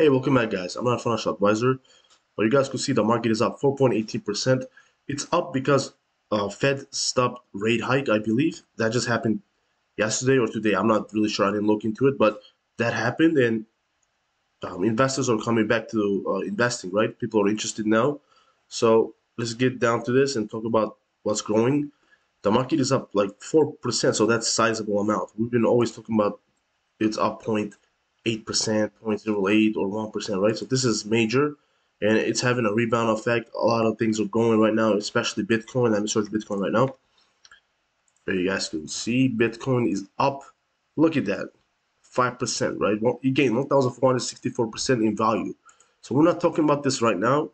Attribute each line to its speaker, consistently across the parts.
Speaker 1: Hey, welcome back, guys. I'm not a financial advisor, but you guys could see the market is up 4.18%. It's up because uh, Fed stopped rate hike, I believe. That just happened yesterday or today. I'm not really sure. I didn't look into it, but that happened, and um, investors are coming back to uh, investing, right? People are interested now. So let's get down to this and talk about what's growing. The market is up like 4%, so that's a sizable amount. We've been always talking about it's up point eight percent, 0.08 or one percent, right? So this is major, and it's having a rebound effect. A lot of things are going right now, especially Bitcoin. Let me search Bitcoin right now. There you guys can see Bitcoin is up. Look at that, five percent, right? Well, you gain 1,464 percent in value. So we're not talking about this right now,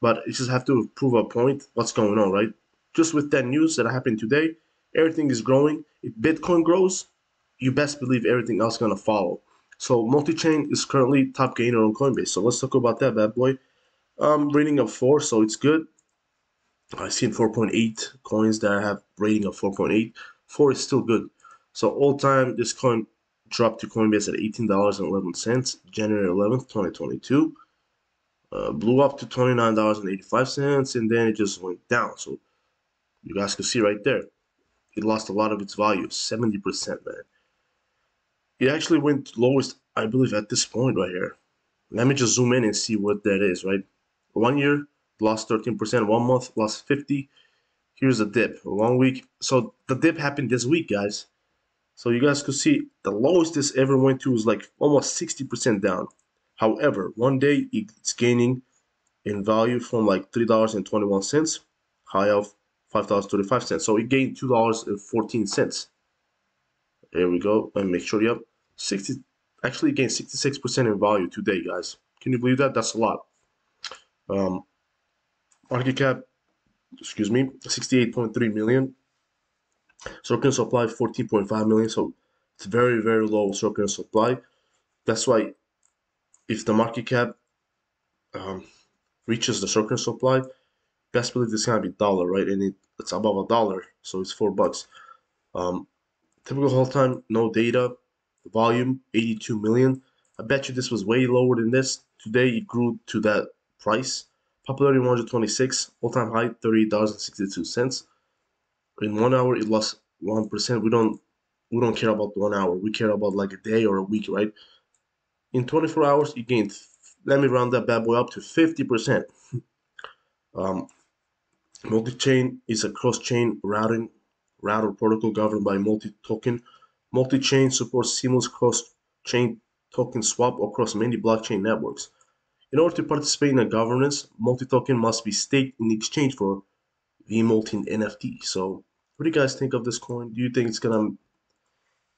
Speaker 1: but you just have to prove a point. What's going on, right? Just with that news that happened today, everything is growing. If Bitcoin grows, you best believe everything else gonna follow. So multi-chain is currently top gainer on Coinbase. So let's talk about that bad boy. Um, rating of four, so it's good. I seen 4.8 coins that have rating of 4.8. Four is still good. So all time, this coin dropped to Coinbase at $18.11, January 11th, 2022. Uh, blew up to $29.85, and then it just went down. So you guys can see right there, it lost a lot of its value, 70%, man. It actually went lowest, I believe, at this point right here. Let me just zoom in and see what that is, right? One year, lost 13%. One month, lost 50 Here's a dip. One week. So the dip happened this week, guys. So you guys could see the lowest this ever went to was like almost 60% down. However, one day it's gaining in value from like $3.21, high of $5.35. So it gained $2.14. There we go. And make sure you have 60 actually gained 66% in value today, guys. Can you believe that? That's a lot. Um, market cap, excuse me, 68.3 million. Circuit supply 14.5 million. So it's very, very low circuit supply. That's why if the market cap um, reaches the circuit supply, best believe it's gonna be dollar, right? And it, it's above a dollar, so it's four bucks. Um, typical hold time, no data, volume 82 million. I bet you this was way lower than this. Today it grew to that price. Popularity 126, all-time high 38.62 cents. In one hour it lost one percent. We don't we don't care about one hour. We care about like a day or a week, right? In 24 hours it gained. Let me round that bad boy up to 50 percent. um, multi-chain is a cross-chain routing router protocol governed by multi-token Multi-chain supports seamless cross-chain token swap across many blockchain networks. In order to participate in a governance, multi-token must be staked in exchange for vMulti NFT. So, what do you guys think of this coin? Do you think it's gonna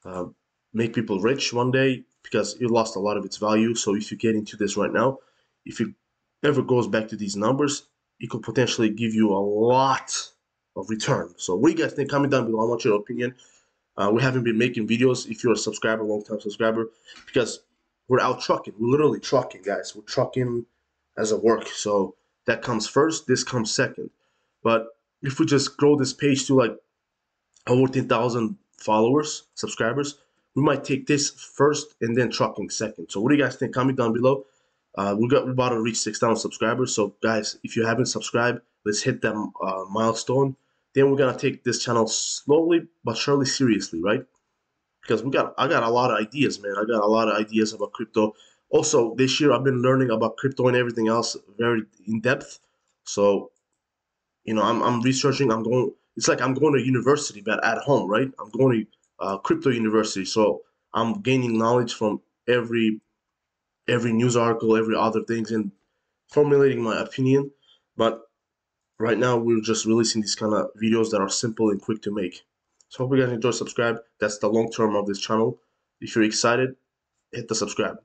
Speaker 1: uh, make people rich one day? Because it lost a lot of its value. So, if you get into this right now, if it ever goes back to these numbers, it could potentially give you a lot of return. So, what do you guys think? Comment down below. I want your opinion. Uh, we haven't been making videos if you're a subscriber, long time subscriber, because we're out trucking. We're literally trucking, guys. We're trucking as a work. So that comes first. This comes second. But if we just grow this page to like over 10,000 followers, subscribers, we might take this first and then trucking second. So what do you guys think? Comment down below. Uh, we got we're about to reach 6,000 subscribers. So guys, if you haven't subscribed, let's hit that uh, milestone then we're gonna take this channel slowly but surely seriously, right? Because we got I got a lot of ideas, man. I got a lot of ideas about crypto. Also, this year I've been learning about crypto and everything else very in depth. So, you know, I'm I'm researching. I'm going. It's like I'm going to university, but at home, right? I'm going to uh, crypto university. So I'm gaining knowledge from every every news article, every other things, and formulating my opinion. But right now we're just releasing these kind of videos that are simple and quick to make. So hope you guys enjoy subscribe. That's the long term of this channel. If you're excited hit the subscribe